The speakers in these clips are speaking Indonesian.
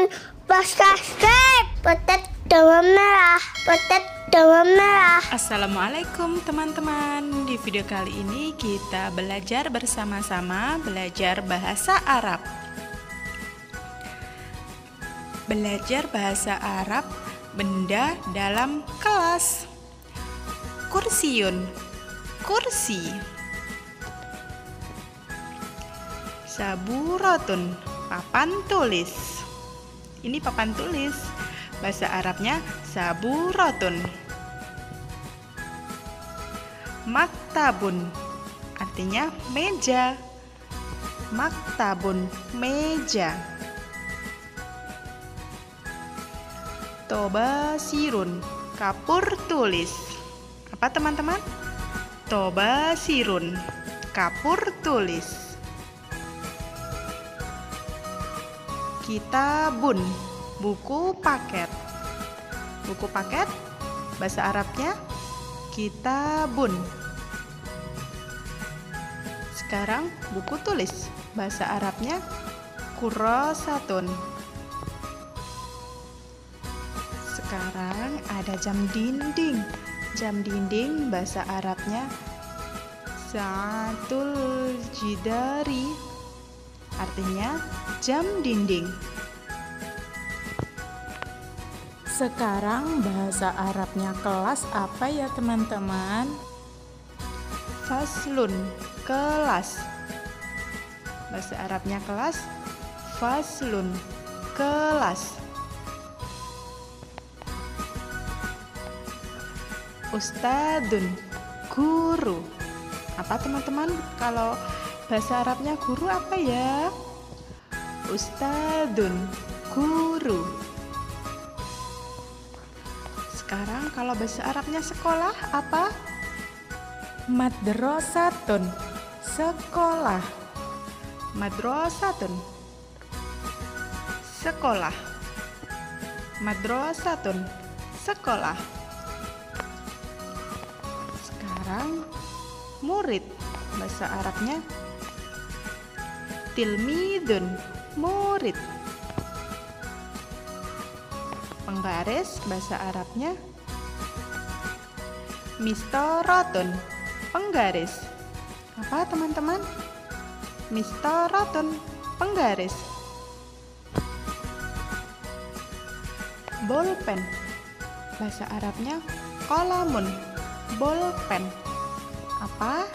lupa subscribe. Petet tombol merah. Petet tombol merah. Assalamualaikum teman-teman. Di video kali ini kita belajar bersama-sama Belajar bahasa Arab. Belajar bahasa Arab Benda dalam kelas. Kursiun. Kursi. Saburatun Papan tulis Ini papan tulis Bahasa Arabnya saburatun Maktabun artinya meja. Maktabun meja. Toba sirun kapur tulis. Apa teman-teman? Toba sirun kapur tulis. Kitabun buku paket. Buku paket bahasa Arabnya kitabun. Sekarang buku tulis. Bahasa Arabnya kurosatun. Sekarang ada jam dinding. Jam dinding bahasa Arabnya Saatul jidari. Artinya jam dinding. Sekarang bahasa Arabnya kelas apa ya teman-teman? Faslun kelas Bahasa Arabnya kelas Faslun kelas Ustadun guru Apa teman-teman? Kalau bahasa Arabnya guru apa ya? Ustadun guru kalau bahasa Arabnya sekolah apa? Madrasatun. Sekolah. Madrasatun. Sekolah. Madrasatun. Sekolah. Sekarang murid bahasa Arabnya. Tilmidun murid. Penggaris bahasa Arabnya mistoratun penggaris. Apa teman-teman? Mistoratun penggaris. Bolpen. Bahasa Arabnya kolamun. Bolpen. Apa?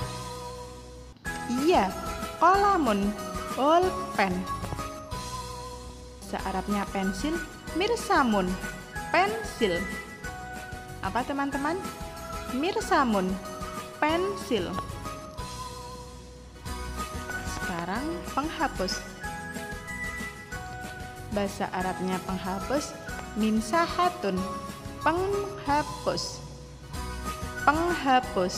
Iya kolamun. Bolpen. Bahasa Arabnya pensil. Mirsamun. Pensil. Apa teman-teman mirsamun pensil. Sekarang penghapus. Bahasa Arabnya penghapus mimsahatun penghapus. Penghapus.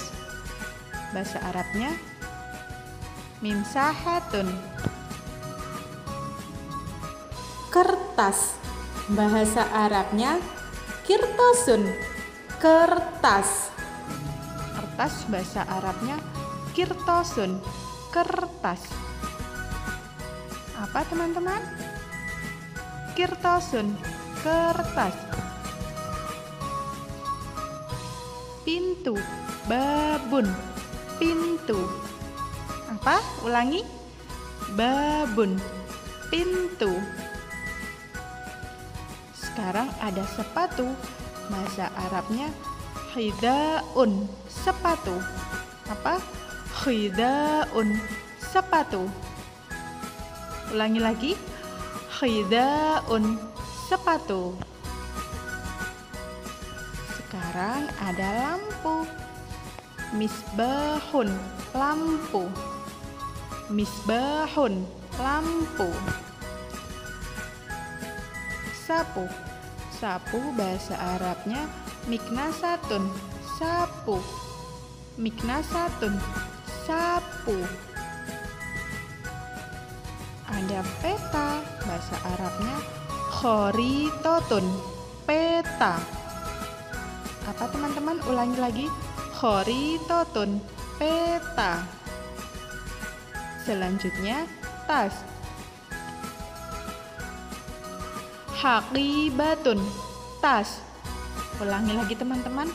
Bahasa Arabnya mimsahatun kertas. Bahasa Arabnya kirtosun kertas kertas bahasa Arabnya kirtosun kertas. Apa teman-teman? Kirtosun kertas. Pintu babun pintu. Apa? Ulangi. Babun pintu. Sekarang ada sepatu bahasa Arabnya hidaun sepatu. Apa? Hidaun sepatu. Ulangi lagi. Hidaun sepatu. Sekarang ada lampu. Misbahun lampu. Misbahun lampu. Sapu. Sapu bahasa Arabnya miknasatun sapu. Miknasatun sapu. Ada peta bahasa Arabnya khoritotun peta. Apa teman-teman? Ulangi lagi. Khoritotun peta. Selanjutnya tas. Haqibatun. Tas. Ulangi lagi teman-teman.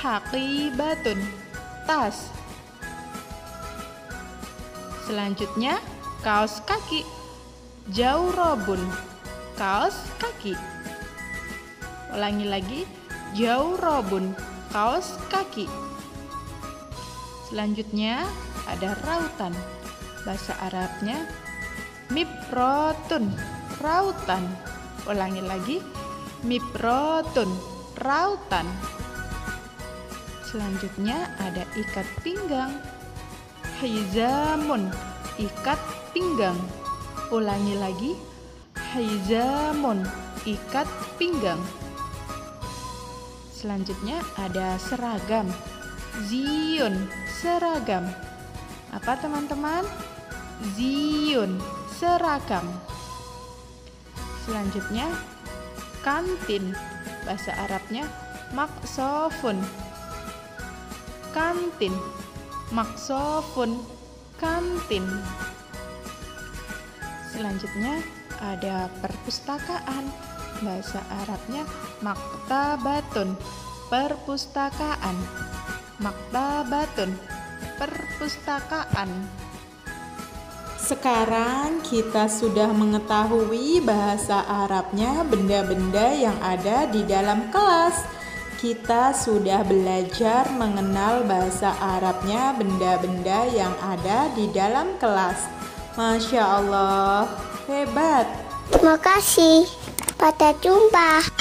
Haqibatun. Tas. Selanjutnya, kaos kaki. Jaurobun. Kaos kaki. Ulangi lagi. Jaurobun. Kaos kaki. Selanjutnya, ada rautan. Bahasa Arabnya miprotun, rautan. Ulangi lagi. Miprotun, rautan. Selanjutnya ada ikat pinggang. Hizamun ikat pinggang. Ulangi lagi. Hizamun ikat pinggang. Selanjutnya ada seragam. Zion seragam. Apa teman-teman? Zion seragam. Selanjutnya kantin bahasa Arabnya maksofun kantin maksofun kantin. Selanjutnya ada perpustakaan. Bahasa Arabnya maktabatun, perpustakaan. Maktabatun, perpustakaan. Sekarang kita sudah mengetahui bahasa Arabnya benda-benda yang ada di dalam kelas kita sudah belajar mengenal bahasa Arabnya benda-benda yang ada di dalam kelas. Masya Allah, hebat! Terima kasih. Pada jumpa.